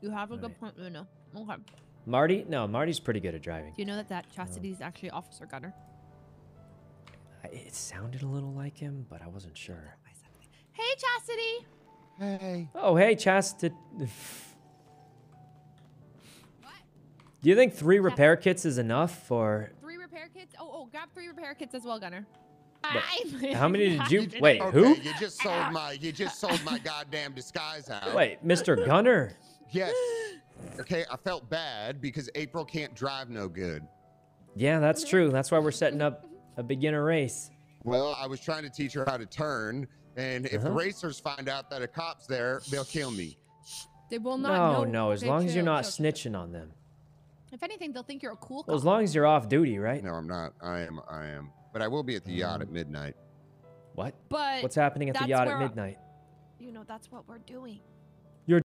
You have a good Alright. point, Luna. Okay. Marty? No, Marty's pretty good at driving. Do you know that that Chastitty is actually Officer Gunner? I- It sounded a little like him, but I wasn't sure. Hey, Chastitty. Hey. Oh, hey, Chastitty. What? Do you think three repair kits is enough, or Three repair kits. Oh, oh, grab three repair kits as well, Gunner. But I'm how many did you- wait, Okay, who? You just sold my you just sold my goddamn disguise out. wait, Mr. Gunner? Yes. Okay, I felt bad because April can't drive no good. Yeah, that's true. That's why we're setting up a beginner race. Well, I was trying to teach her how to turn, and if Uh-huh. racers find out that a cop's there, they'll kill me. They will not No, know. no, as long as you're not chill, chill. snitching on them. If anything, they'll think you're a cool Well, as long as you're off duty, right? No, I'm not. I am. I am. But I will be at the yacht at midnight. What? But What's happening at the yacht at where- midnight? you know that's what we're doing.